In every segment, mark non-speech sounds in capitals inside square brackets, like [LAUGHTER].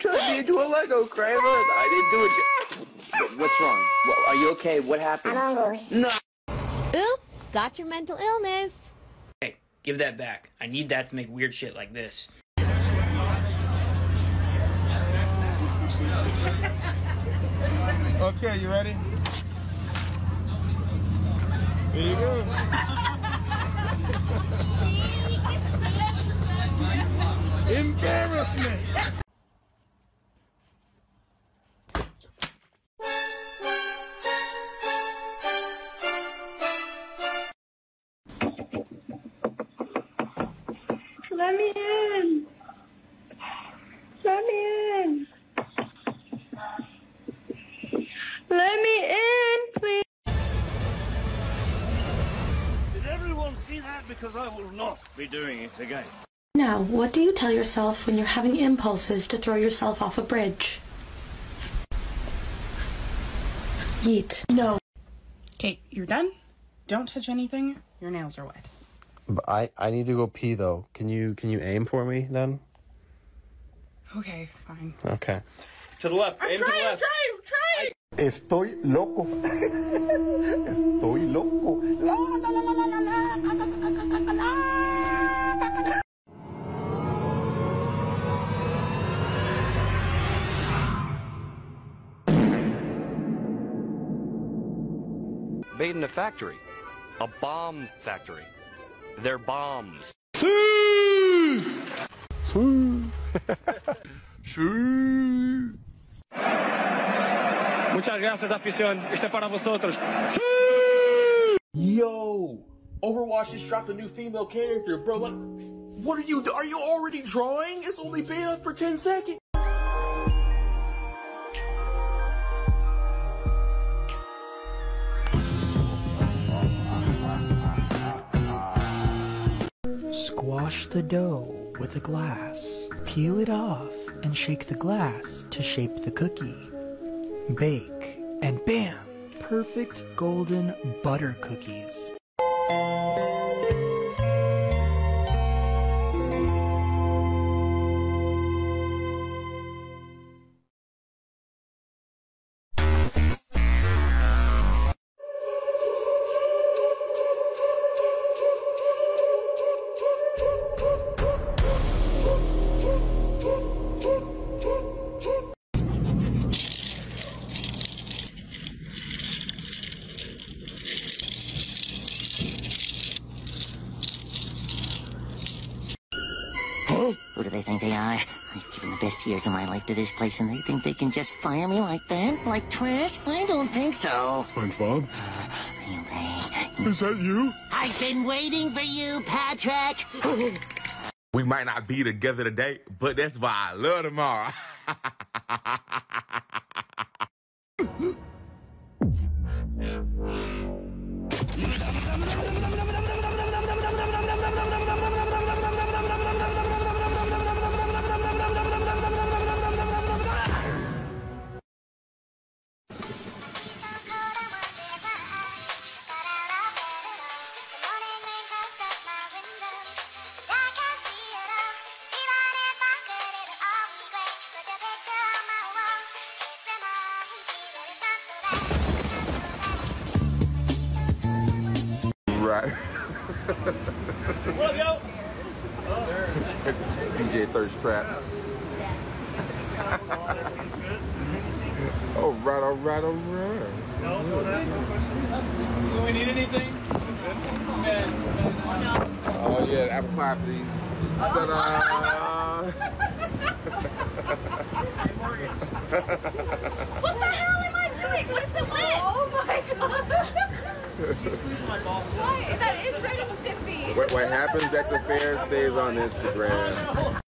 turned me into a Lego Kramer. I didn't do it. What- What's wrong? What, are you okay? What happened? No. Oops, got your mental illness. Hey, give that back. I need that to make weird shit like this. Okay, you ready? There you go. [LAUGHS] Embarrassment. Let me in. Let me in. Let me in, please. Did everyone see that? Because I will not be doing it again. Now, what do you tell yourself when you're having impulses to throw yourself off a bridge? Yeet. No. Okay, you're done? Don't touch anything. Your nails are wet. But I I need to go pee though. Can you can you aim for me then? Okay, fine. Okay. To the left. I'm aim to the trying, I'm trying, I'm trying! Estoy loco. [LAUGHS] Estoy loco. La, la, la, la, la, la, la, la, la, la, la, la. Made in a factory. A bomb factory. They're bombs. Muchas gracias, afición. Este para vosotros. Yo, Overwatch just dropped a new female character, bro. Like, what are you? Are you already drawing? It's only been up for ten seconds. Squash the dough with a glass. Peel it off and shake the glass to shape the cookie. Bake, and bam! Perfect golden butter cookies. Years of my life to this place, and they think they can just fire me like that? Like trash? I don't think so. SpongeBob? Uh, Is that you? I've been waiting for you, Patrick! [LAUGHS] We might not be together today, but that's why I love tomorrow. [LAUGHS] DJ Thirst Trap. [LAUGHS] all right, all right, all right. No, don't ask no questions. Do we need anything? Oh yeah, apple pie, please. Ta-da! [LAUGHS] What the hell am I doing? What is it with? Oh my god. She squeezed my balls. Why? That is Ren and Stimpy. what, what happens at the fair stays on Instagram. Oh,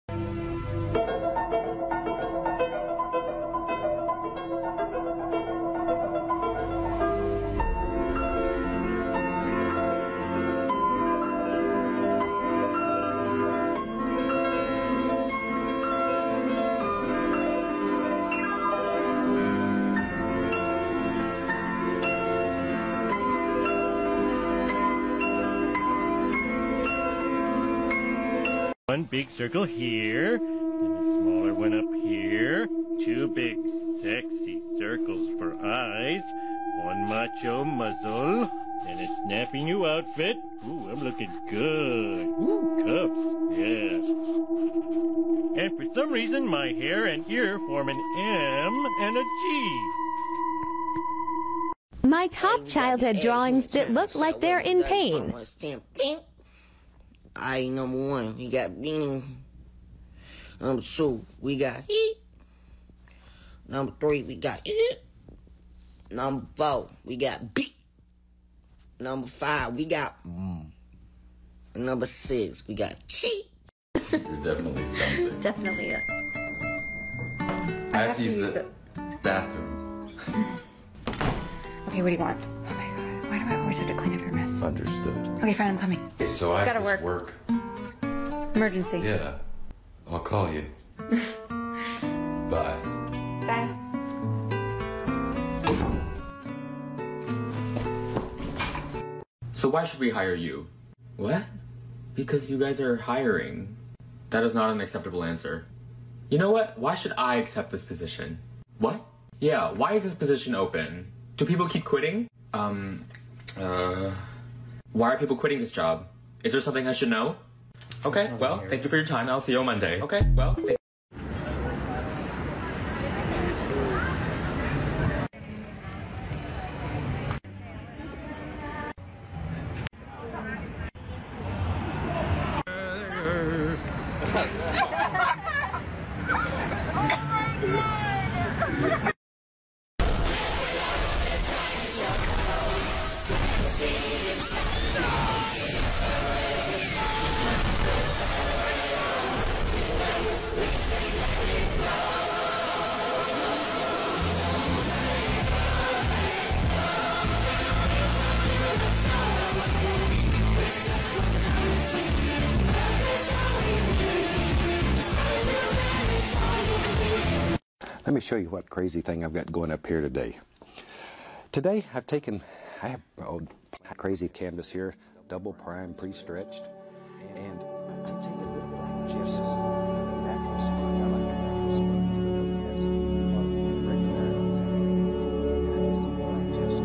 big circle here, then a smaller one up here, two big sexy circles for eyes, one macho muzzle, and a snappy new outfit. Ooh, I'm looking good. Ooh, cuffs, yeah. And for some reason, my hair and ear form an M and a G. My top childhood drawings that look like they're in pain. I number one, we got Beanie. Number two, we got Heat. Number three, we got It. Number four, we got B. Number five, we got mm. Number six, we got Cheat. You're definitely something. Definitely. A- I have to use the bathroom. [LAUGHS] okay, what do you want? My god, why do I always have to clean up your mess? Understood. Okay, fine, I'm coming. Okay, so I Gotta work. work. Emergency. Yeah. I'll call you. [LAUGHS] Bye. Bye. So why should we hire you? What? Because you guys are hiring. That is not an acceptable answer. You know what? Why should I accept this position? What? Yeah, why is this position open? Do people keep quitting? Um, uh, why are people quitting this job? Is there something I should know? Okay, well, thank you for your time. I'll see you on Monday. Okay, well, Let me show you what crazy thing I've got going up here today. Today I've taken, I have oh, crazy canvas here, double prime, pre-stretched, and I've little chips, a took black chips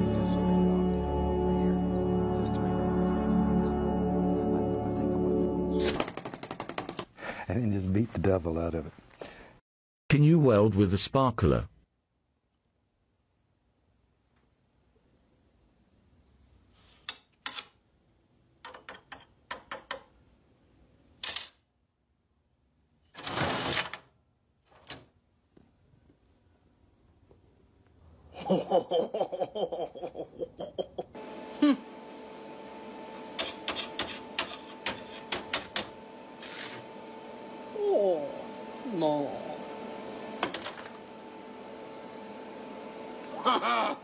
and just beat the devil out of it. Can you weld with a sparkler? Oh, [LAUGHS] no. [LAUGHS]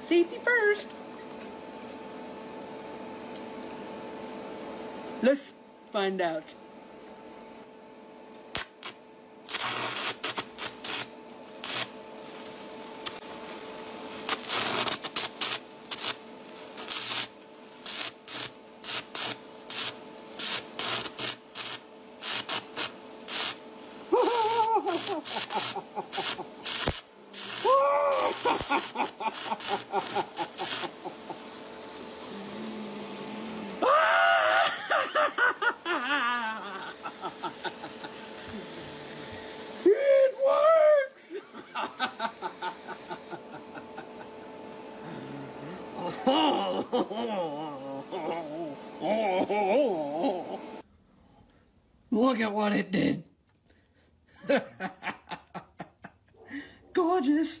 Safety first. Let's find out. It works! Look at what it did. [LAUGHS] Gorgeous.